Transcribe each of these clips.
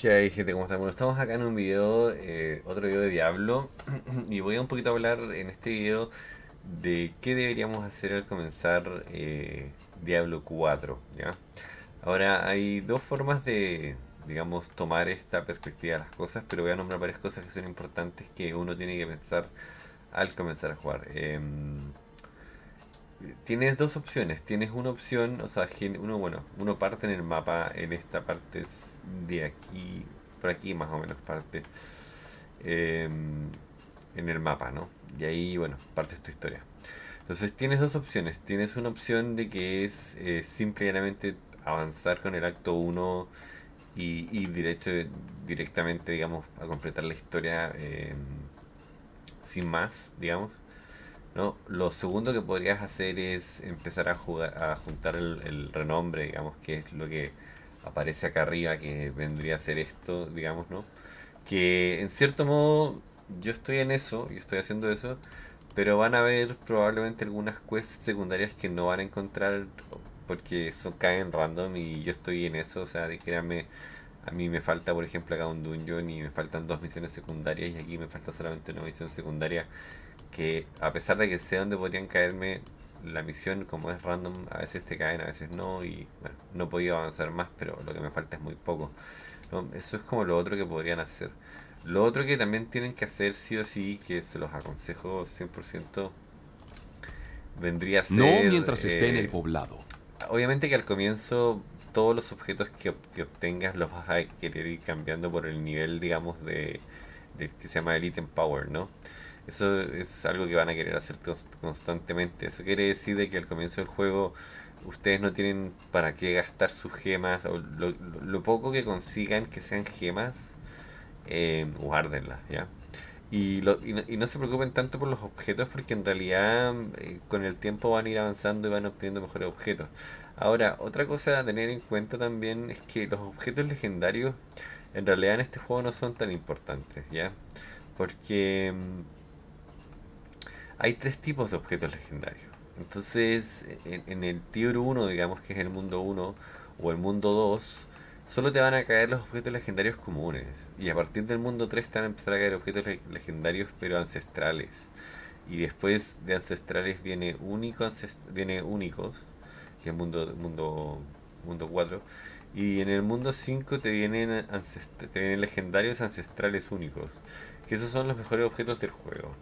¿Qué hay gente? ¿Cómo están? Bueno, estamos acá en un video, eh, otro video de Diablo y voy a un poquito hablar en este video de qué deberíamos hacer al comenzar eh, Diablo 4, ¿ya? Ahora, hay dos formas de, digamos, tomar esta perspectiva de las cosas, pero voy a nombrar varias cosas que son importantes que uno tiene que pensar al comenzar a jugar. Em, tienes dos opciones. Tienes una opción, o sea, uno, bueno, uno parte en el mapa en esta parte de aquí, por aquí más o menos parte em, en el mapa, ¿no? Y ahí, bueno, parte tu historia. Entonces tienes dos opciones. Tienes una opción de que es eh, simplemente avanzar con el acto 1 y ir derecho, directamente, digamos, a completar la historia em, sin más, digamos. ¿no? Lo segundo que podrías hacer es empezar a, jugar, a juntar el, renombre, digamos, que es lo que aparece acá arriba, que vendría a ser esto, digamos, ¿no? Que en cierto modo yo estoy en eso, yo estoy haciendo eso, pero van a haber probablemente algunas quests secundarias que no van a encontrar porque son caen random y yo estoy en eso, o sea, díganme a mí me falta por ejemplo acá un dungeon y me faltan dos misiones secundarias y aquí me falta solamente una misión secundaria que a pesar de que sé dónde podrían caerme la misión como es random a veces te caen a veces no y bueno no podido avanzar más pero lo que me falta es muy poco. Eso es como lo otro que podrían hacer. Lo otro que también tienen que hacer sí o sí que se los aconsejo 100% vendría a ser no mientras esté en el eh, poblado. obviamente que al comienzo todos los objetos que, obtengas los vas a querer ir cambiando por el nivel digamos de, de que se llama el item power no eso es algo que van a querer hacer constantemente. Eso quiere decir de que al comienzo del juego ustedes no tienen para qué gastar sus gemas o lo, poco que consigan que sean gemas, eh, guárdenlas, ¿ya? Y, lo, y, no, se preocupen tanto por los objetos porque en realidad eh, con el tiempo van a ir avanzando y van obteniendo mejores objetos. Ahora, otra cosa a tener en cuenta también es que los objetos legendarios en realidad en este juego no son tan importantes, ¿ya? Porque mm, hay tres tipos de objetos legendarios. Entonces, en, el tier 1, digamos que es el mundo 1 o el mundo 2, solo te van a caer los objetos legendarios comunes. Y a partir del mundo 3 te van a empezar a caer objetos legendarios pero ancestrales. Y después de ancestrales viene único viene únicos, que es el mundo, mundo, mundo 4. Y en el mundo 5 te vienen, te vienen legendarios ancestrales únicos, que esos son los mejores objetos del juego.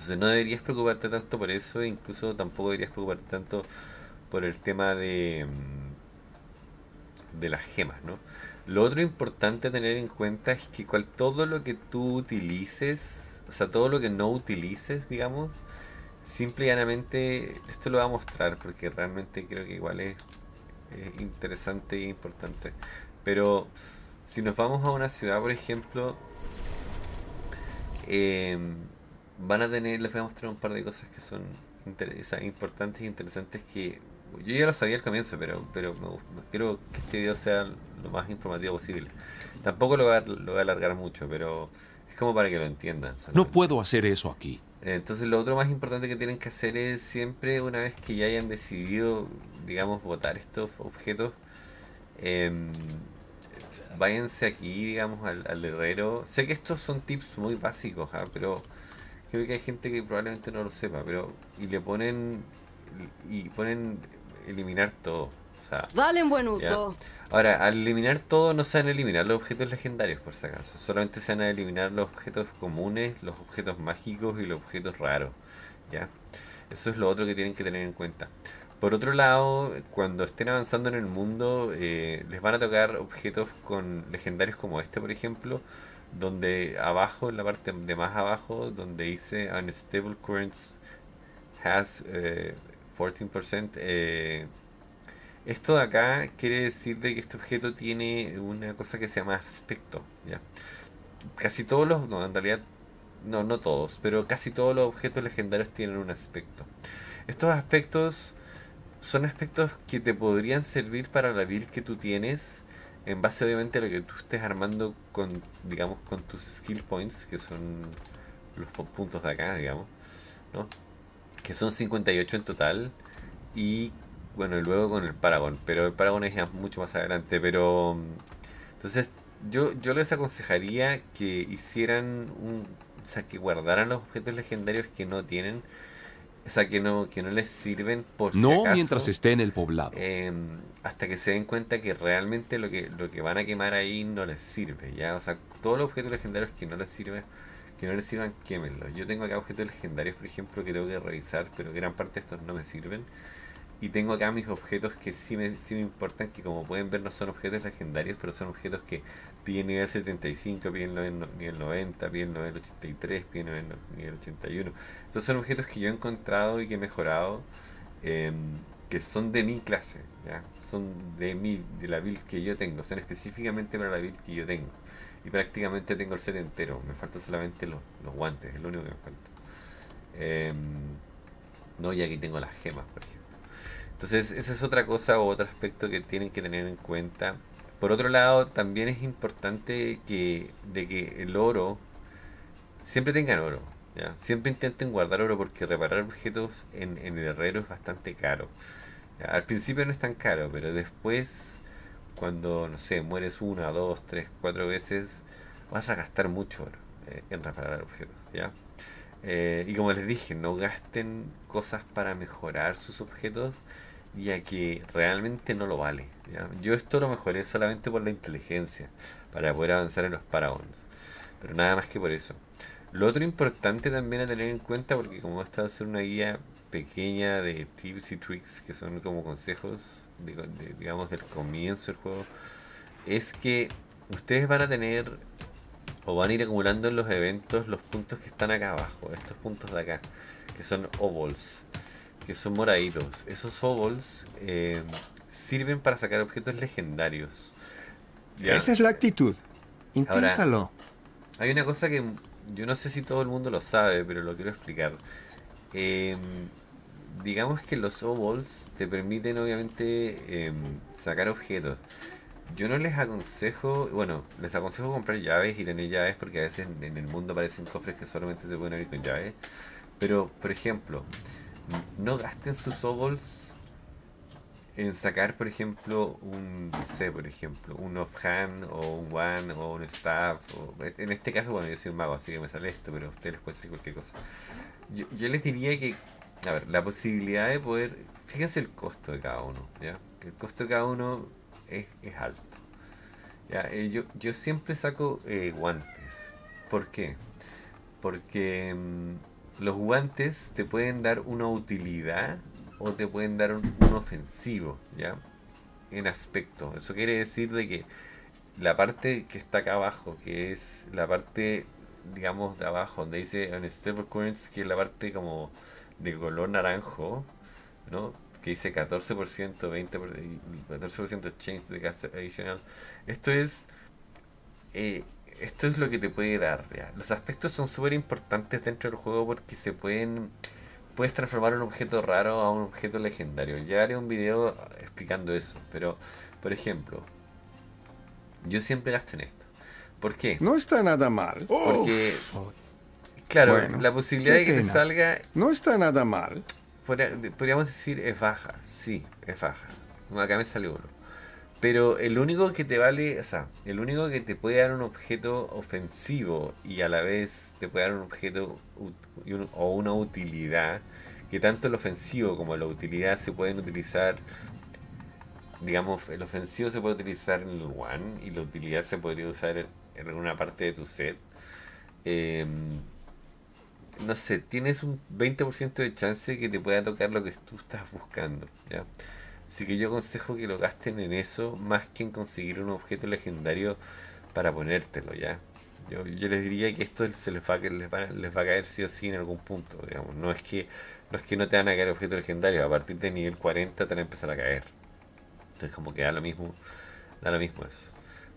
Entonces no deberías preocuparte tanto por eso, incluso tampoco deberías preocuparte tanto por el tema de, mm, de las gemas, ¿no? Lo otro importante a tener en cuenta es que cual, todo lo que tú utilices, o sea, todo lo que no utilices, digamos, simple y llanamente, esto lo va a mostrar porque realmente creo que igual es, interesante e importante. Pero si nos vamos a una ciudad, por ejemplo, eh, van a tener, les voy a mostrar un par de cosas que son importantes e interesantes que yo ya lo sabía al comienzo, pero pero quiero que este video sea lo más informativo posible. Tampoco lo voy a, lo voy a alargar mucho, pero es como para que lo entiendan. No puedo hacer eso aquí. Entonces lo otro más importante que tienen que hacer es siempre una vez que ya hayan decidido, digamos, votar estos objetos, em, váyanse aquí, digamos, al, al, herrero. Sé que estos son tips muy básicos, ¿ah? pero creo que hay gente que probablemente no lo sepa, pero y le ponen y ponen eliminar todo. O sea, Dale en buen uso. Ahora, al eliminar todo no se van a eliminar los objetos legendarios, por si acaso. Solamente se van a eliminar los objetos comunes, los objetos mágicos y los objetos raros. ¿Ya? Eso es lo otro que tienen que tener en cuenta. Por otro lado, cuando estén avanzando en el mundo, eh, les van a tocar objetos con legendarios como este, por ejemplo, donde abajo, en la parte de más abajo, donde dice Unstable Currents has 14%, eh, eh, esto de acá quiere decir de que este objeto tiene una cosa que se llama aspecto. ¿ya? Casi todos los, no, en realidad, no, no todos, pero casi todos los objetos legendarios tienen un aspecto. Estos aspectos son aspectos que te podrían servir para la build que tú tienes en base obviamente a lo que tú estés armando con, digamos, con tus skill points, que son los puntos de acá, digamos, ¿no? Que son 58 en total. Y bueno, y luego con el Paragon, pero el Paragon es ya mucho más adelante, pero entonces yo, yo les aconsejaría que hicieran un. O sea, que guardaran los objetos legendarios que no tienen. O sea, que no, que no les sirven por si No acaso, mientras esté en el poblado. eh, hasta que se den cuenta que realmente lo que lo que van a quemar ahí no les sirve, ¿ya? O sea, todos los objetos legendarios que no les sirven, que no les sirvan, quémenlos. Yo tengo acá objetos legendarios, por ejemplo, que tengo que revisar, pero gran parte de estos no me sirven. Y tengo acá mis objetos que sí me, sí me importan, que como pueden ver no son objetos legendarios, pero son objetos que piden nivel 75, piden nivel no- nivel 90, piden nivel 83, piden nivel, no- nivel 81. Estos son objetos que yo he encontrado y que he mejorado, em, que son de mi clase, ¿ya? Son de mi, de la build que yo tengo, son específicamente para la build que yo tengo. Y prácticamente tengo el set entero, me faltan solamente los, los guantes, es lo único que me falta. Em, no, y aquí tengo las gemas, por ejemplo. Entonces, esa es otra cosa o otro aspecto que tienen que tener en cuenta. Por otro lado, también es importante que de que el oro siempre tengan oro. Siempre intenten guardar oro porque reparar objetos en, el herrero es bastante caro. Al principio no es tan caro, pero después, cuando, no sé, mueres una, dos, tres, cuatro veces, vas a gastar mucho oro eh, en reparar objetos. Eh, y como les dije, no gasten cosas para mejorar sus objetos ya que realmente no lo vale. Yo esto lo mejoré solamente por la inteligencia, para poder avanzar en los Paragons. Pero nada más que por eso. Lo otro importante también a tener en cuenta, porque como esta va a ser una guía pequeña de tips y tricks, que son como consejos, de- de- digamos, del comienzo del juego, es que ustedes van a tener o van a ir acumulando en los eventos los puntos que están acá abajo, estos puntos de acá, que son obols, que son moraditos. Esos obols eh, sirven para sacar objetos legendarios. ¿ya? Esa es la actitud. Inténtalo. Hay una cosa que yo no sé si todo el mundo lo sabe, pero lo quiero explicar. Eh, digamos que los obols te permiten obviamente eh, sacar objetos. Yo no les aconsejo, bueno, les aconsejo comprar llaves y tener llaves porque a veces en el mundo aparecen cofres que solamente se pueden abrir con llaves. Pero, por ejemplo, no gasten sus obols en sacar, por ejemplo, un, no sé, por ejemplo, un offhand o un one o un staff. O, en este caso, bueno, yo soy un mago, así que me sale esto, pero a ustedes les puede salir cualquier cosa. Yo, yo les diría que, a ver, la posibilidad de poder, fíjense el costo de cada uno, ¿ya? El costo de cada uno es, es alto. ¿ya? Eh, yo, yo siempre saco eh, guantes. ¿Por qué? Porque mm, los guantes te pueden dar una utilidad o te pueden dar un, ofensivo, ¿ya? En aspecto. Eso quiere decir de que la parte que está acá abajo, que es la parte, digamos, de abajo, donde dice Unstable Currents, que es la parte como de color naranjo, ¿no? Que dice 14%, 20%, y 14% change de gas adicional. Esto es eh, esto es lo que te puede dar. ¿ya? Los aspectos son súper importantes dentro del juego porque se pueden. Puedes transformar un objeto raro a un objeto legendario. Ya haré un video explicando eso. Pero, por ejemplo, yo siempre gasto en esto. ¿Por qué? No está nada mal. Porque, claro, Bueno, la posibilidad de que te salga, No está nada mal. podría- podríamos decir, es baja. Sí, es baja. Acá me sale uno. Pero el único que te vale, o sea, el único que te puede dar un objeto ofensivo y a la vez te puede dar un objeto o una utilidad, que tanto el ofensivo como la utilidad se pueden utilizar, digamos, el ofensivo se puede utilizar en el one y la utilidad se podría usar en, alguna parte de tu set. Em, no sé, tienes un 20% de chance que te pueda tocar lo que tú estás buscando, ¿ya? Así que yo aconsejo que lo gasten en eso más que en conseguir un objeto legendario para ponértelo, ¿ya? Yo, les diría que esto se les va, les, va, les va a caer sí o sí en algún punto, digamos. No es que no es que no te van a caer objetos legendarios, a partir de nivel 40 te van a empezar a caer. Entonces como que da lo mismo, da lo mismo eso.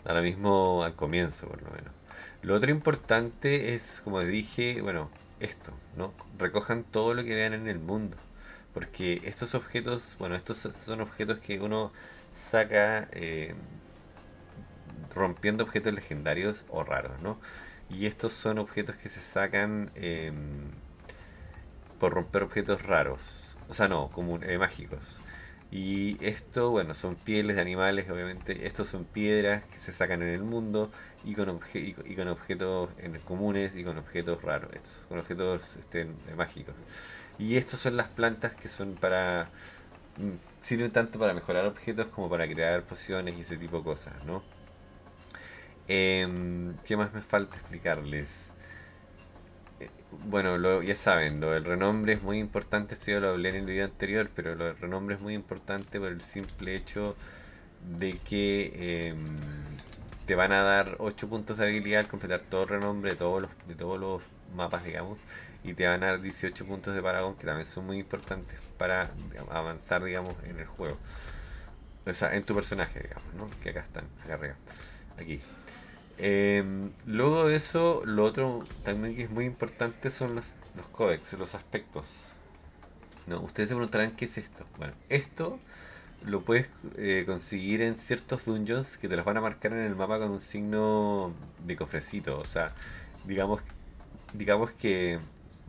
Da lo mismo al comienzo, por lo menos. Lo otro importante es, como dije, bueno, esto, ¿no? Recojan todo lo que vean en el mundo. Porque estos objetos, bueno, estos so- son objetos que uno saca eh, rompiendo objetos legendarios o raros, ¿no? Y estos son objetos que se sacan em, por romper objetos raros. O sea, no, como mágicos. Y esto, bueno, son pieles de animales, obviamente. Estos son piedras que se sacan en el mundo y con, y, con objetos comunes y con objetos raros, estos, con objetos este, mágicos. Y estos son las plantas que son para mm, sirven tanto para mejorar objetos como para crear pociones y ese tipo de cosas, ¿no? Em, ¿Qué más me falta explicarles? Eh, bueno, lo, ya saben, lo del renombre es muy importante, esto ya lo hablé en el video anterior, pero lo del renombre es muy importante por el simple hecho de que em, te van a dar 8 puntos de habilidad al completar todo el renombre de todos los, de todos los mapas, digamos, y te van a dar 18 puntos de Paragon, que también son muy importantes para avanzar, digamos, en el juego. O sea, en tu personaje, digamos, ¿no? Que acá están, acá arriba. Aquí. Em, luego de eso, lo otro también que es muy importante son los, los los aspectos. No, ustedes se preguntarán qué es esto. Bueno, esto lo puedes eh, conseguir en ciertos dungeons que te los van a marcar en el mapa con un signo de cofrecito. O sea, digamos, digamos que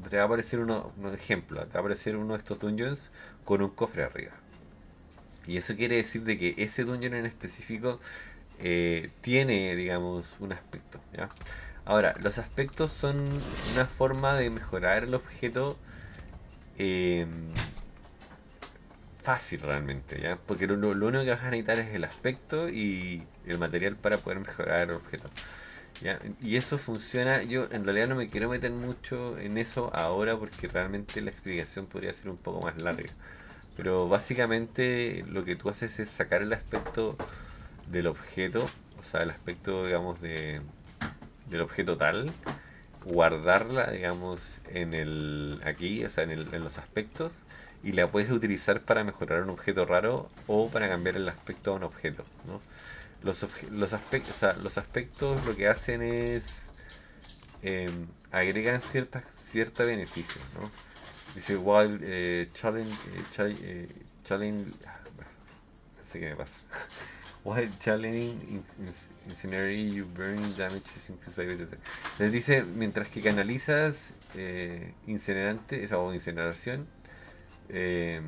te va a aparecer uno, un ejemplo, te va a aparecer uno de estos dungeons con un cofre arriba. Y eso quiere decir de que ese dungeon en específico eh, tiene, digamos, un aspecto. ¿ya? Ahora, los aspectos son una forma de mejorar el objeto eh, fácil realmente, ¿ya? Porque lo, lo, único que vas a necesitar es el aspecto y el material para poder mejorar el objeto. Y eso funciona, yo en realidad no me quiero meter mucho en eso ahora porque realmente la explicación podría ser un poco más larga. Pero básicamente lo que tú haces es sacar el aspecto del objeto, o sea, el aspecto, digamos, de, del objeto tal, guardarla, digamos, en el aquí, o sea, en, el, en los aspectos, y la puedes utilizar para mejorar un objeto raro o para cambiar el aspecto a un objeto, ¿no? los, los, aspectos, los aspectos lo que hacen es em, agregan ciertas cierta beneficios, ¿no? Dice while eh, challenge, eh, eh, challenge no sé qué me pasa. while challenging incendiary you burn damage is increased by Les dice mientras que canalizas eh, incinerante, esa o incineración, eh,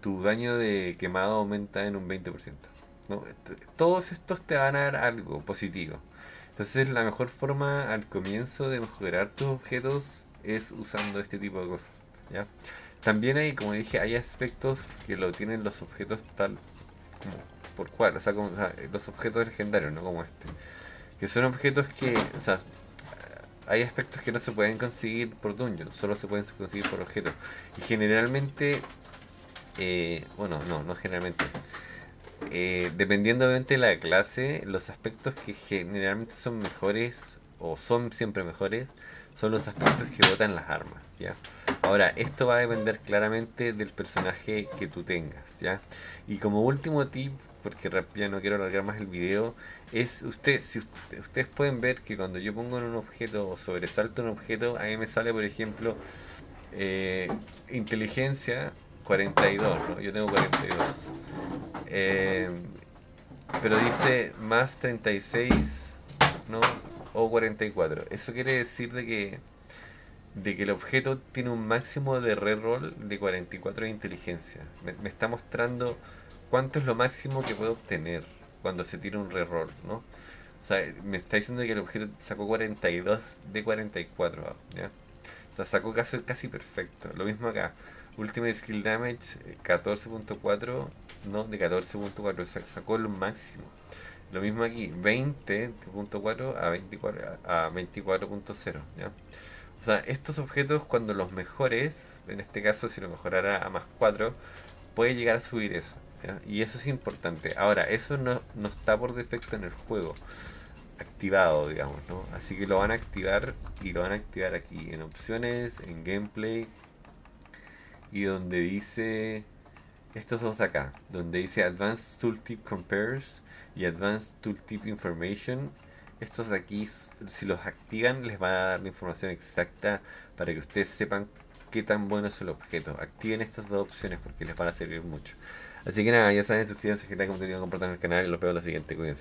tu daño de quemado aumenta en un 20%. Todos estos te van a dar algo positivo. Entonces la mejor forma al comienzo de mejorar tus objetos es usando este tipo de cosas. También hay, como dije, hay aspectos que lo tienen los objetos tal como por cual, o sea, como, los objetos legendarios, no como este. Que son objetos que, o sea, hay aspectos que no se pueden conseguir por dungeon, solo se pueden conseguir por objetos. Y generalmente, eh, bueno, no, no generalmente eh, dependiendo obviamente de la clase, los aspectos que generalmente son mejores o son siempre mejores son los aspectos que botan las armas, ¿ya? Ahora, esto va a depender claramente del personaje que tú tengas, ¿ya? Y como último tip, porque ya no quiero alargar más el video, es usted, si ustedes pueden ver que cuando yo pongo en un objeto o sobresalto un objeto, a mí me sale, por ejemplo, eh, inteligencia 42, ¿no? Yo tengo 42. Eh, pero dice más 36, ¿no? O 44. Eso quiere decir de que de que el objeto tiene un máximo de reroll de 44 de inteligencia. Me, está mostrando cuánto es lo máximo que puede obtener cuando se tira un reroll, ¿no? O sea, me está diciendo que el objeto sacó 42 de 44, ¿ya? O sea, sacó casi, casi perfecto. Lo mismo acá. Ultimate Skill Damage 14.4, no, de 14.4, sacó lo máximo. Lo mismo aquí, 20.4 a 24 a 24.0, ¿ya? O sea, estos objetos cuando los mejores, en este caso si lo mejorara a más 4, puede llegar a subir eso. Y eso es importante. Ahora, eso no, no está por defecto en el juego activado, digamos, ¿no? Así que lo van a activar y lo van a activar aquí en opciones, en gameplay, y donde dice estos dos de acá, donde dice Advanced Tooltip Compares y Advanced Tooltip Information. Estos aquí, si los activan, les va a dar la información exacta para que ustedes sepan qué tan bueno es el objeto. Activen estas dos opciones porque les van a servir mucho. Así que nada, ya saben, suscríbanse, like, contenido, compartan el canal y los veo en la siguiente. Cuídense.